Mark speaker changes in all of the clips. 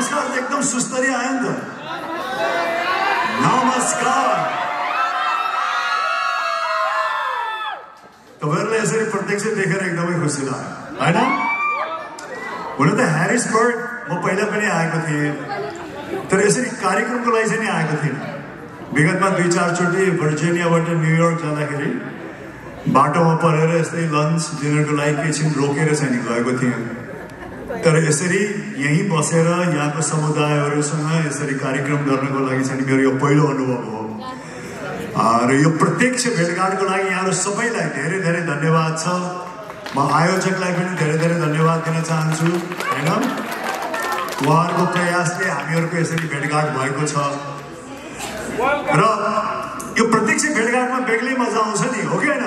Speaker 1: नमस्कार त एकदम सुस्तरी आयो नि? त नमस्कार तपाईँहरूलाई यसरी प्रत्यक्ष देखेर एकदमै खुसी लाग्यो होइन हुन त ह्यारिसबर्ग म पहिला पनि आएको थिएँ तर यसरी कार्यक्रमको लागि चाहिँ नि आएको थिइनँ विगतमा दुई चारचोटि भर्जिनियाबाट न्युयोर्क जाँदाखेरि बाटोमा परेर यस्तै लन्च डिनरको लागि एकैछिन रोकेर चाहिँ नि गएको थिएँ तर यसरी यहीँ बसेर यहाँको समुदायहरूसँग यसरी कार्यक्रम गर्नको लागि चाहिँ मेरो यो पहिलो अनुभव हो। र यो प्रत्यक्ष भेटघाटको लागि यहाँहरू सबैलाई धेरै धेरै धन्यवाद छ। म आयोजकलाई पनि धेरै धेरै धन्यवाद दिन चाहन्छु होइन? उहाँहरूको प्रयासले हामीहरूको यसरी भेटघाट भएको छ। र यो प्रत्यक्ष भेटघाटमा बेग्लै मजा आउँछ नि हो कि होइन?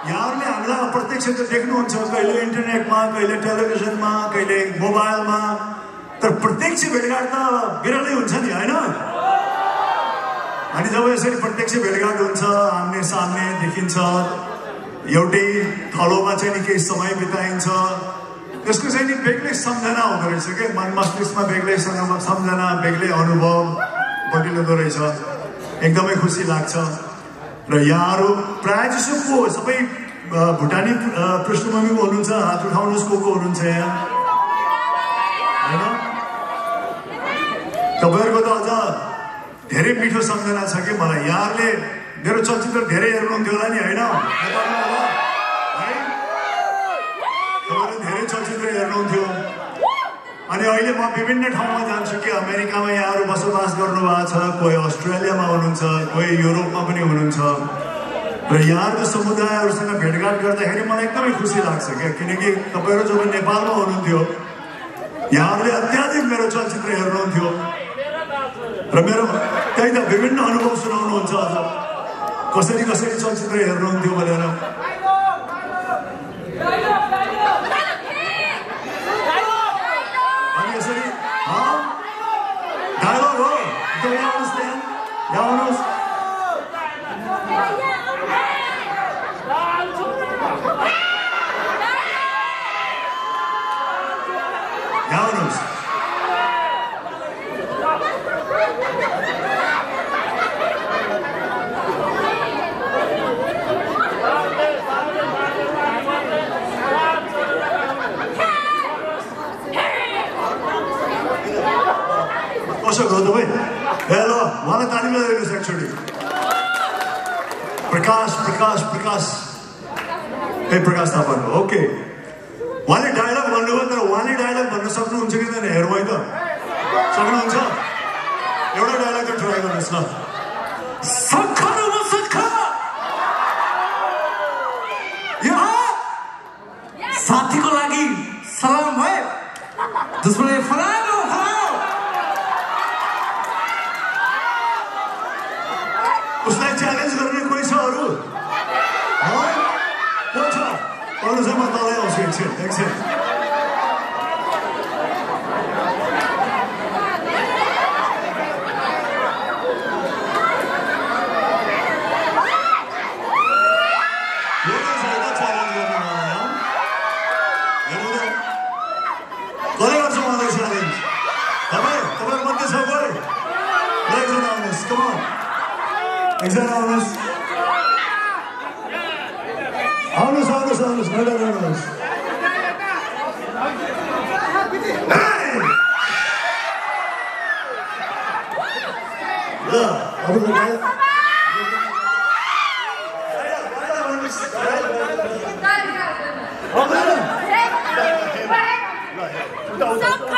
Speaker 1: यहाँहरूले हामीलाई अप्रत्यक्ष त देख्नुहुन्छ कहिले इन्टरनेटमा कहिले टेलिभिजनमा कहिले मोबाइलमा तर प्रत्यक्ष भेटघाट त बिरलै हुन्छ नि होइन अनि जब यसरी प्रत्यक्ष भेटघाट हुन्छ आम्ने सामने देखिन्छ एउटै थलोमा चाहिँ नि केही समय बिताइन्छ त्यसको चाहिँ नि बेग्लै सम्झना हुँदो रहेछ क्या मन मस्तिष्कमा बेग्लै सम्झना बेग्लै अनुभव बटिँदो रहेछ एकदमै खुसी लाग्छ र यहाँहरू प्रायः जसो को सबै भुटानी पृष्ठभूमिको हुनुहुन्छ हात उठाउनुहोस् को को हुनुहुन्छ यहाँ। होइन? तपाईँहरूको त अझ धेरै मिठो सम्झना छ कि मलाई। यहाँहरूले मेरो चलचित्र धेरै हेर्नुहुन्थ्यो होला नि होइन? तपाईँहरूले धेरै चलचित्र हेर्नुहुन्थ्यो। अनि अहिले म विभिन्न ठाउँमा जान्छु कि अमेरिकामा यहाँहरू बसोबास गर्नुभएको छ कोही अस्ट्रेलियामा हुनुहुन्छ कोही युरोपमा पनि हुनुहुन्छ। र यहाँहरूको समुदायहरूसँग भेटघाट गर्दाखेरि मलाई एकदमै खुसी लाग्छ क्या किनकि तपाईँहरू जब नेपालमा हुनुहुन्थ्यो यहाँहरूले अत्याधिक मेरो चलचित्र हेर्नुहुन्थ्यो। र मेरो त्यही त विभिन्न अनुभव सुनाउनुहुन्छ अझ। कसरी कसरी चलचित्र हेर्नुहुन्थ्यो भनेर अनि यसरी डायलग हो यहाँ आउनुहोस् त्यहाँ यहाँ आउनुहोस् यहाँ आउनुहोस् कसो हो तपाईँ ए ल उहाँलाई ताली लगाइदिनुहोस् एकचोटि प्रकाश प्रकाश प्रकाश ए प्रकाश थापा ओके उहाँले डायलग भन्नुभयो तर उहाँले डायलग भन्न सक्नुहुन्छ कि छैन हेरौँ है त सक्नुहुन्छ एउटा डायलग त ट्राई गर्नुहोस् ल
Speaker 2: అవును అవును అవును మేడం అవును Stop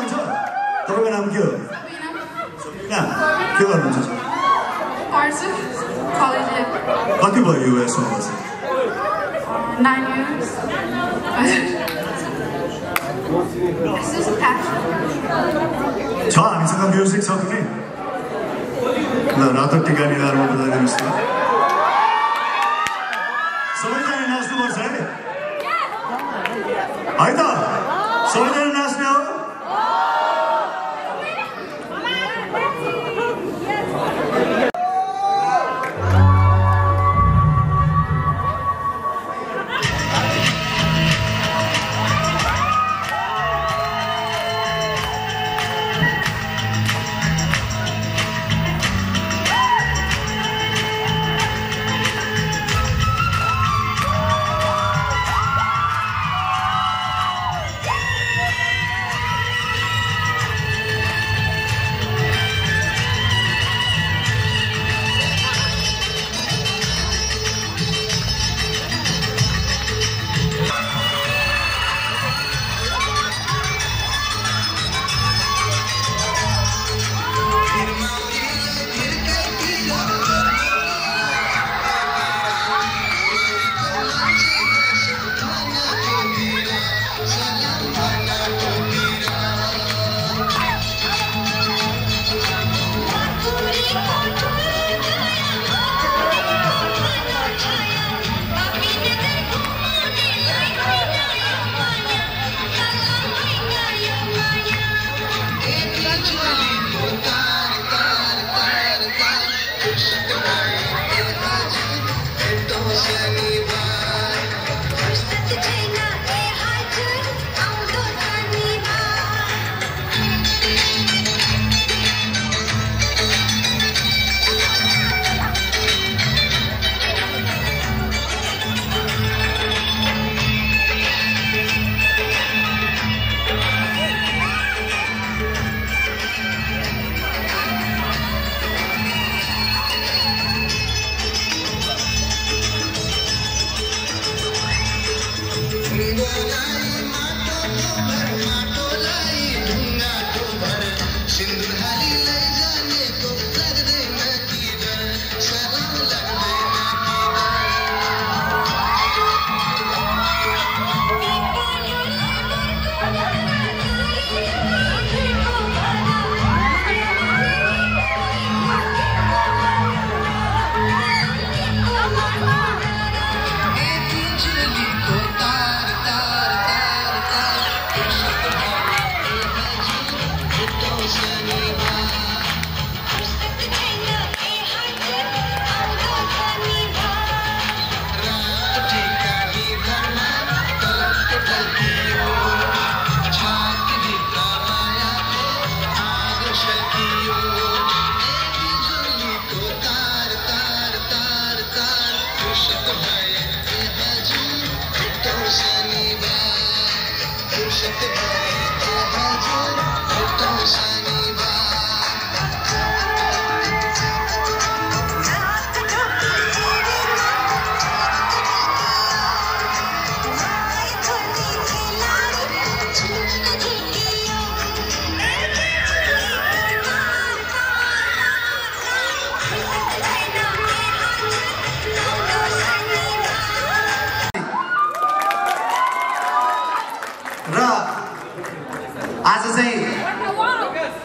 Speaker 2: नाच्नुहुन्छ तपाईँको नाम के हो के गर्नुहुन्छ कति भयो
Speaker 3: a passion.
Speaker 2: छ हामीसँग म्युजिक छ कुनै ल रातो टिका निधारमा बजाइदिनुहोस् त सबैजना नाच्नुपर्छ है है त सबैजना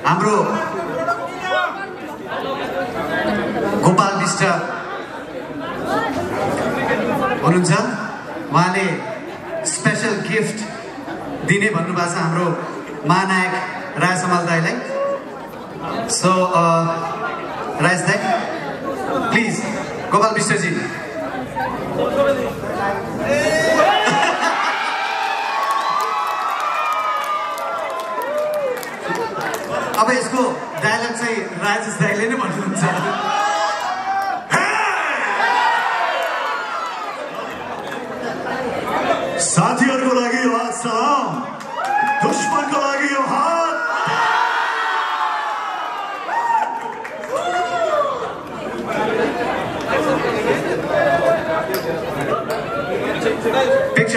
Speaker 4: हाम्रो गोपाल विष्ट हुनुहुन्छ। उहाँले स्पेसल गिफ्ट दिने भन्नुभएको छ हाम्रो महानायक राज समाल दाईलाई। सो राज दाई प्लिज गोपाल विष्टजी राजेश दाईले नै भन्नुहुन्छ
Speaker 1: साथीहरूको लागि यो हात दुश्मनको लागि यो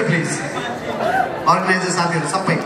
Speaker 4: प्लिज अर्गनाइजर साथीहरू सबै